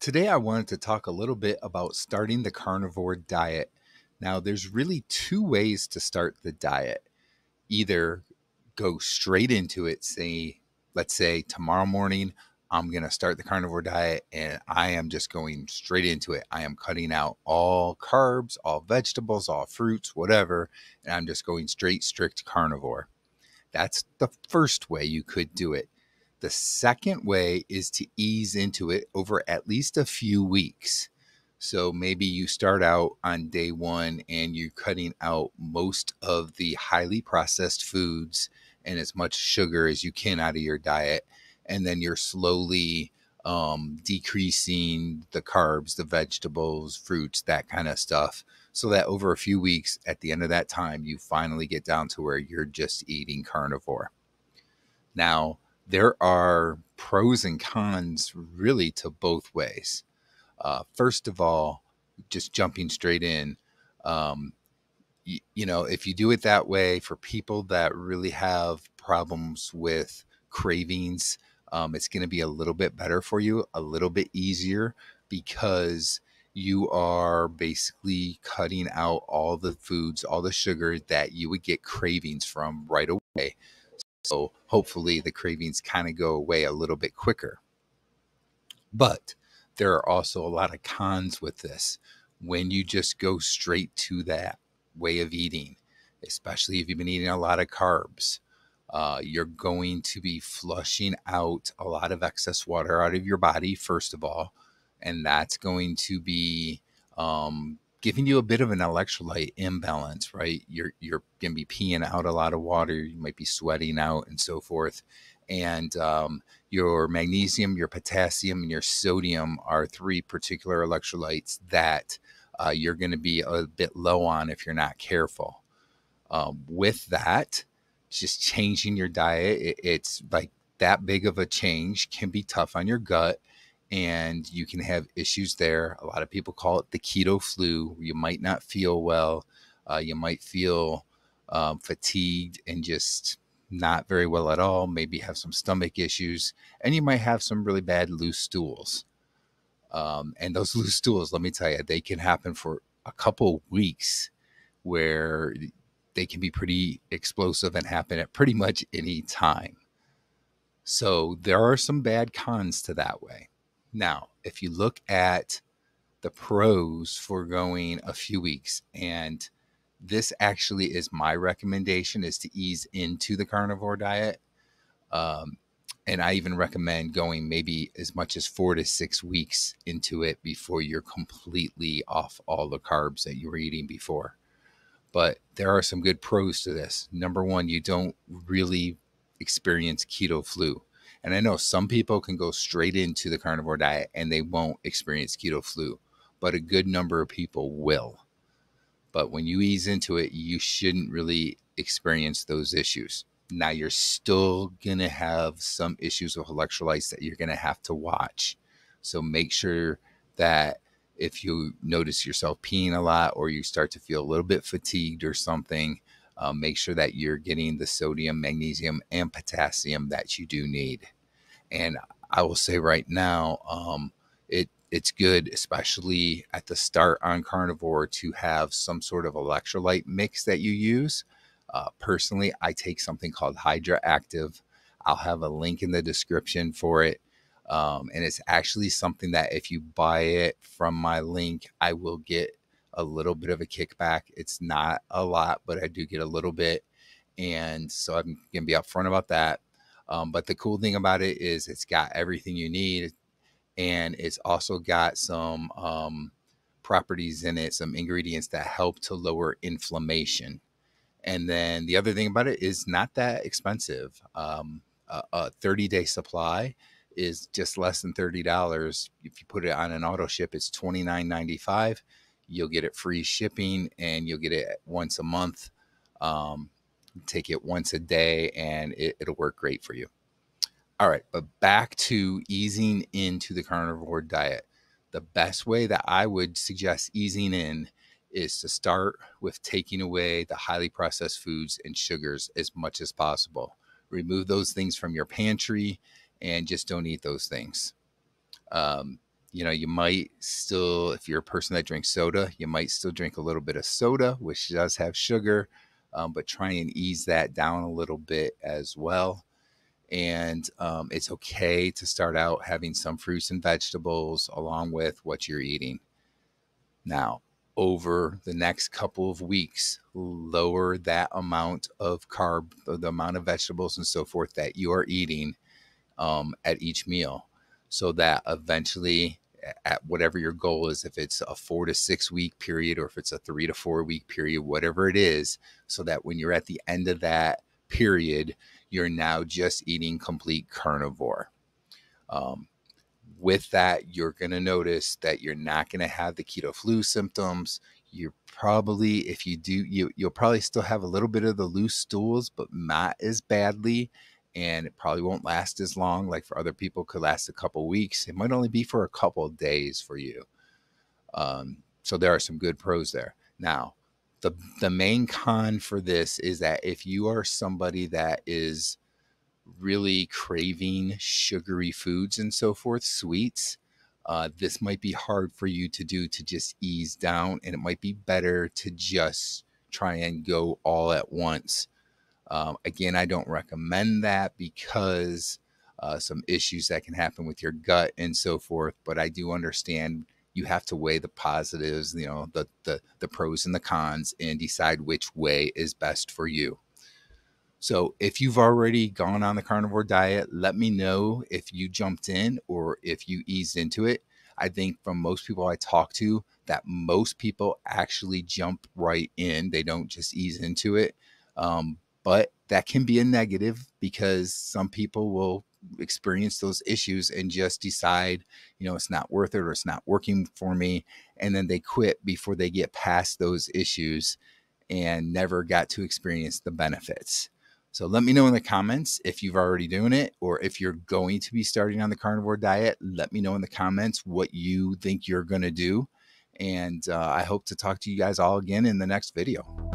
Today, I wanted to talk a little bit about starting the carnivore diet. Now, there's really two ways to start the diet. Either go straight into it, say, let's say tomorrow morning, I'm going to start the carnivore diet and I am just going straight into it. I am cutting out all carbs, all vegetables, all fruits, whatever, and I'm just going straight, strict carnivore. That's the first way you could do it. The second way is to ease into it over at least a few weeks. So maybe you start out on day one and you're cutting out most of the highly processed foods and as much sugar as you can out of your diet. And then you're slowly um, decreasing the carbs, the vegetables, fruits, that kind of stuff. So that over a few weeks, at the end of that time, you finally get down to where you're just eating carnivore. Now, there are pros and cons really to both ways. Uh, first of all, just jumping straight in, um, y- you know, if you do it that way for people that really have problems with cravings, um, it's going to be a little bit better for you, a little bit easier because you are basically cutting out all the foods, all the sugar that you would get cravings from right away. So hopefully the cravings kind of go away a little bit quicker. But there are also a lot of cons with this when you just go straight to that way of eating, especially if you've been eating a lot of carbs. Uh, you're going to be flushing out a lot of excess water out of your body, first of all, and that's going to be um, giving you a bit of an electrolyte imbalance, right? You're you're gonna be peeing out a lot of water. You might be sweating out and so forth. And um, your magnesium, your potassium, and your sodium are three particular electrolytes that uh, you're going to be a bit low on if you're not careful. Um, with that, just changing your diet, it, it's like that big of a change can be tough on your gut and you can have issues there. A lot of people call it the keto flu. You might not feel well. Uh, you might feel um, fatigued and just not very well at all. Maybe have some stomach issues, and you might have some really bad loose stools. Um, and those loose stools, let me tell you, they can happen for a couple weeks where they can be pretty explosive and happen at pretty much any time. So there are some bad cons to that way. Now, if you look at the pros for going a few weeks, and this actually is my recommendation is to ease into the carnivore diet. Um, and I even recommend going maybe as much as four to six weeks into it before you're completely off all the carbs that you were eating before. But there are some good pros to this. Number one, you don't really experience keto flu. And I know some people can go straight into the carnivore diet and they won't experience keto flu, but a good number of people will. But when you ease into it, you shouldn't really experience those issues. Now, you're still going to have some issues with electrolytes that you're going to have to watch. So make sure that if you notice yourself peeing a lot or you start to feel a little bit fatigued or something, um, make sure that you're getting the sodium, magnesium, and potassium that you do need. And I will say right now, um, it it's good, especially at the start on carnivore, to have some sort of electrolyte mix that you use. Uh, personally, I take something called HydraActiv. I'll have a link in the description for it. Um, and it's actually something that if you buy it from my link, I will get a little bit of a kickback. It's not a lot, but I do get a little bit. And so I'm going to be upfront about that. Um, but the cool thing about it is it's got everything you need. And it's also got some um, properties in it, some ingredients that help to lower inflammation. And then the other thing about it is not that expensive. Um, a, a 30 day supply is just less than $30. If you put it on an auto ship, it's $29.95 You'll get it free shipping and you'll get it once a month. Um, take it once a day and it, it'll work great for you. All right, but back to easing into the carnivore diet. The best way that I would suggest easing in is to start with taking away the highly processed foods and sugars as much as possible. Remove those things from your pantry and just don't eat those things. Um, you know, you might still, if you're a person that drinks soda, you might still drink a little bit of soda, which does have sugar, um, but try and ease that down a little bit as well. And um, it's okay to start out having some fruits and vegetables along with what you're eating. Now, over the next couple of weeks, lower that amount of carb, the amount of vegetables and so forth that you are eating um, at each meal so that eventually at whatever your goal is if it's a four to six week period or if it's a three to four week period whatever it is so that when you're at the end of that period you're now just eating complete carnivore. Um, with that you're going to notice that you're not going to have the keto flu symptoms. You're probably if you do you you'll probably still have a little bit of the loose stools but not as badly and it probably won't last as long. Like for other people, could last a couple weeks. It might only be for a couple days for you. Um, so there are some good pros there. Now, the the main con for this is that if you are somebody that is really craving sugary foods and so forth, sweets, uh, this might be hard for you to do to just ease down, and it might be better to just try and go all at once um, again, I don't recommend that because uh, some issues that can happen with your gut and so forth. But I do understand you have to weigh the positives, you know, the the the pros and the cons, and decide which way is best for you. So if you've already gone on the carnivore diet, let me know if you jumped in or if you eased into it. I think from most people I talk to, that most people actually jump right in. They don't just ease into it. Um, but that can be a negative because some people will experience those issues and just decide, you know, it's not worth it or it's not working for me. And then they quit before they get past those issues and never got to experience the benefits. So let me know in the comments if you've already doing it or if you're going to be starting on the carnivore diet. Let me know in the comments what you think you're going to do. And uh, I hope to talk to you guys all again in the next video.